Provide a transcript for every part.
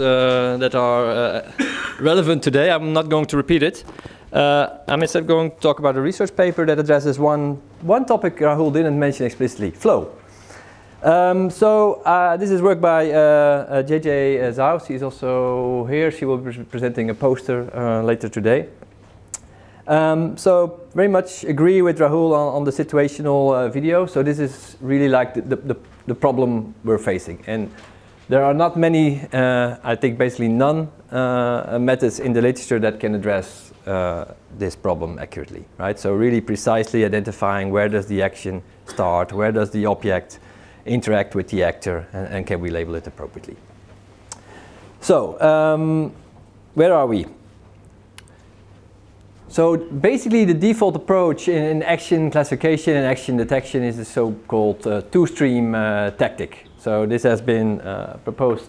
uh, that are uh, relevant today. I'm not going to repeat it. Uh, I'm instead going to talk about a research paper that addresses one, one topic Rahul didn't mention explicitly, flow. Um, so uh, this is work by JJ uh, uh, Zaus. He's also here. She will be presenting a poster later today. Um, so very much agree with Rahul on, on the situational video. So this is really like the, the, the problem we're facing. And there are not many, uh, I think basically none, uh, methods in the literature that can address uh, this problem accurately, right? So really precisely identifying where does the action start, where does the object interact with the actor, and, and can we label it appropriately. So, um, where are we? So basically the default approach in, in, action classification and action detection is the so-called uh, two-stream uh, tactic. So this has been uh, proposed.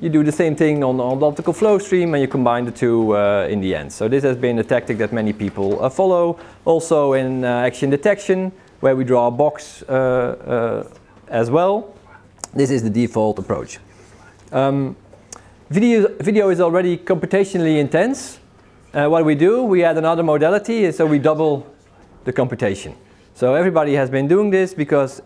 You do the same thing on, on the optical flow stream and you combine the two uh, in the end. So this has been a tactic that many people uh, follow. Also in uh, action detection, where we draw a box uh, uh, as well. This is the default approach. Um, Video, video is already computationally intense. Uh, what we do, we add another modality, so we double the computation. So everybody has been doing this because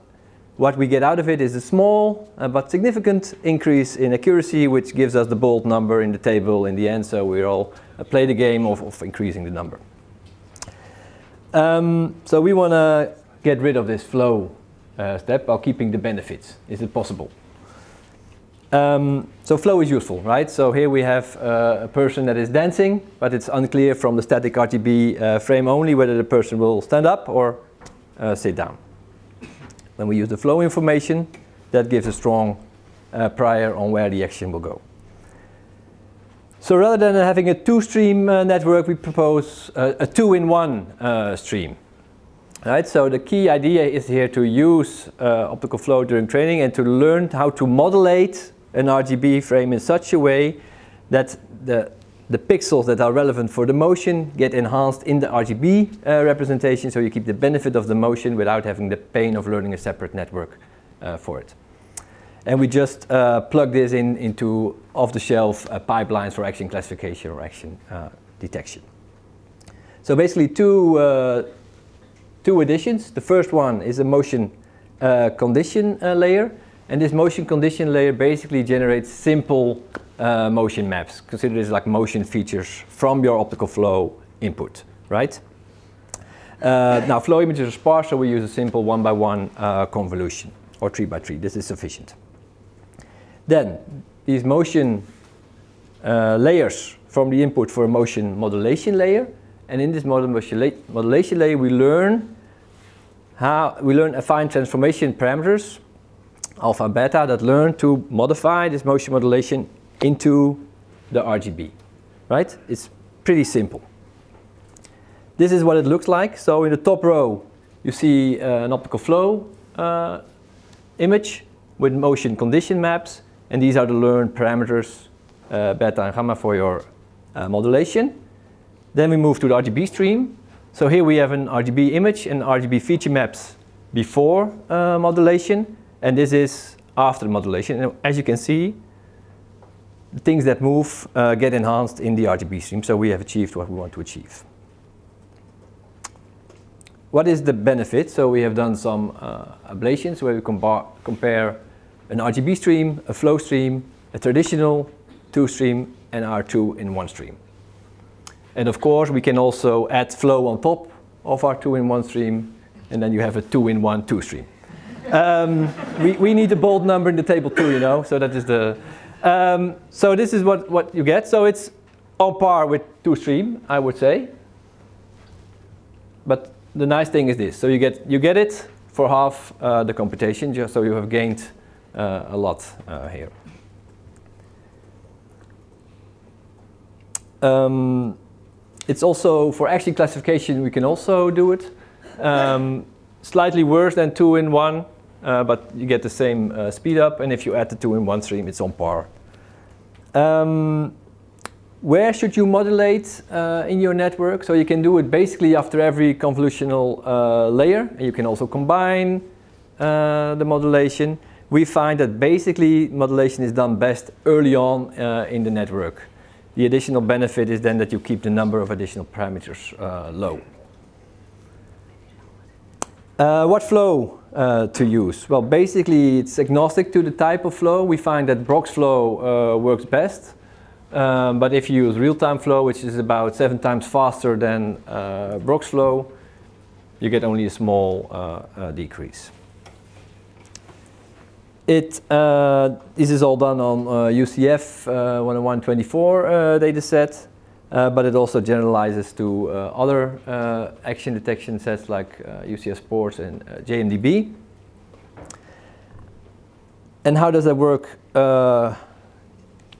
what we get out of it is a small uh, but significant increase in accuracy, which gives us the bold number in the table in the end. So we all uh, play the game of, of increasing the number. Um, so we want to get rid of this flow uh, step while keeping the benefits. Is it possible? Um, so flow is useful, right? So here we have uh, a person that is dancing, but it's unclear from the static RGB uh, frame only whether the person will stand up or uh, sit down. When we use the flow information, that gives a strong uh, prior on where the action will go. So rather than having a two-stream uh, network, we propose a two-in-one uh, stream. Right, so the key idea is here to use optical flow during training and to learn how to modulate an RGB frame in such a way that the, the pixels that are relevant for the motion get enhanced in the RGB uh, representation so you keep the benefit of the motion without having the pain of learning a separate network uh, for it. And we just uh, plug this in into off-the-shelf uh, pipelines for action classification or action uh, detection. So basically two, uh, two additions. The first one is a motion condition layer and this motion condition layer basically generates simple uh, motion maps. Consider this like motion features from your optical flow input, right? Uh, now flow images are sparse, so we use a simple one by one uh, convolution or three by three. This is sufficient. Then these motion uh, layers from the input for a motion modulation layer. And in this motion modulation layer, we learn how we learn affine transformation parameters alpha beta that learn to modify this motion modulation into the RGB, right? It's pretty simple. This is what it looks like. So in the top row, you see uh, an optical flow uh, image with motion condition maps. And these are the learned parameters, uh, beta and gamma for your uh, modulation. Then we move to the RGB stream. So here we have an RGB image and RGB feature maps before uh, modulation. And this is after modulation. And as you can see, the things that move uh, get enhanced in the RGB stream, so we have achieved what we want to achieve. What is the benefit? So we have done some uh, ablations where we compare an RGB stream, a flow stream, a traditional two stream, and R2 in one stream. And of course, we can also add flow on top of our two in one stream, and then you have a two in one two stream. Um, we, we need a bold number in the table too, you know, so that is the... Um, so this is what, what you get. So it's on par with two stream, I would say. But the nice thing is this. So you get, you get it for half uh, the computation, just so you have gained uh, a lot uh, here. Um, it's also, for action classification, we can also do it. Um, slightly worse than two in one, uh, but you get the same uh, speed up. And if you add the two in one stream, it's on par. Um, where should you modulate uh, in your network? So you can do it basically after every convolutional uh, layer. And you can also combine uh, the modulation. We find that basically modulation is done best early on uh, in the network. The additional benefit is then that you keep the number of additional parameters low. Uh, what flow uh, to use? Well, basically it's agnostic to the type of flow. We find that Brox flow uh, works best. Um, but if you use real-time flow, which is about seven times faster than uh, Brox flow, you get only a small uh, uh, decrease. It, this is all done on UCF uh, 10124 dataset. Uh, but it also generalizes to uh, other uh, action detection sets like UCF Sports and JHMDB. And how does that work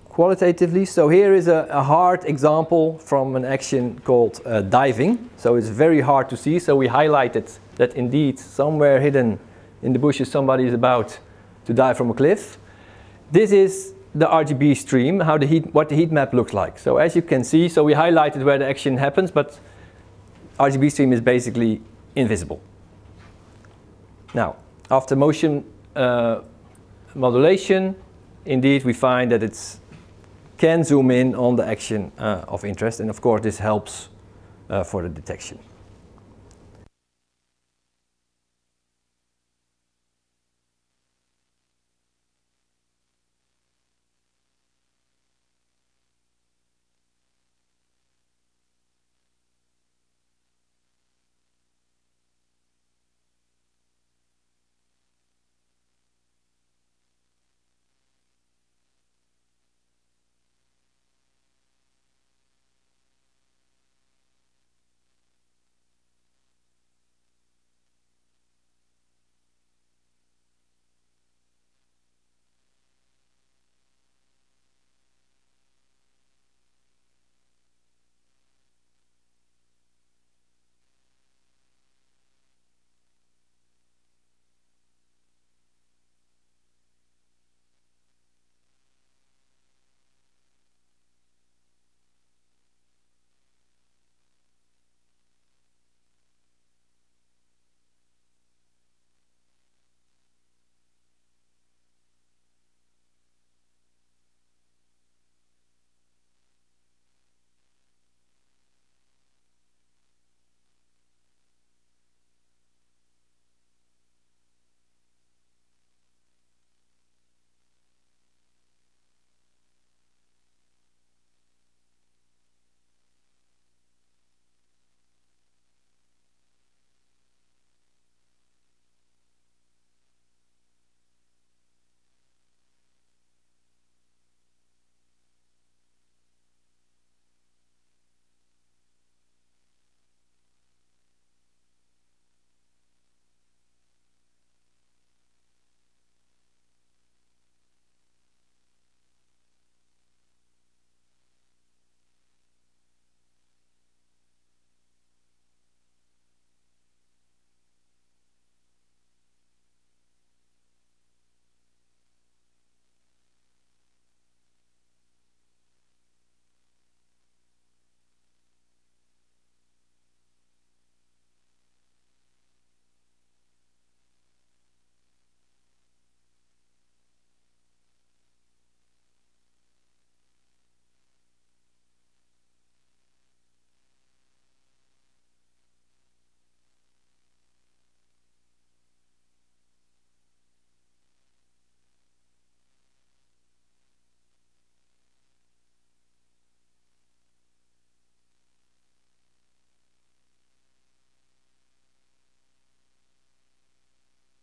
qualitatively? So here is a, a, hard example from an action called uh, diving. So it's very hard to see. So we highlighted that indeed somewhere hidden in the bushes somebody is about to dive from a cliff. This is the RGB stream, how the heat, what the heat map looks like. So as you can see, so we highlighted where the action happens, but RGB stream is basically invisible. Now, after motion uh, modulation, indeed we find that it can zoom in on the action uh, of interest, and of course this helps uh, for the detection.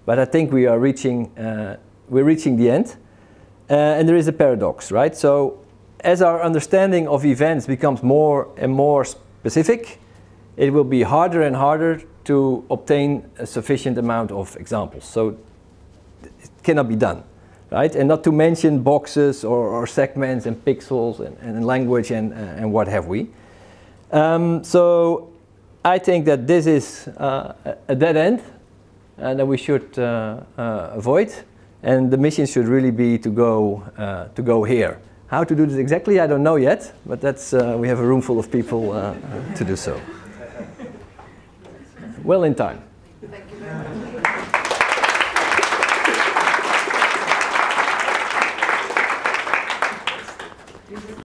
But I think we are reaching, uh, we're reaching the end. Uh, and there is a paradox, right? So as our understanding of events becomes more and more specific, it will be harder and harder to obtain a sufficient amount of examples. So it cannot be done, right? And not to mention boxes or, or segments and pixels and, and language and, uh, and what have we. Um, so I think that this is uh, a dead end that we should uh, uh, avoid. And the mission should really be to go, to go here, How to do this exactly, I don't know yet, but that's, uh, we have a room full of people uh, to do so. Well in time.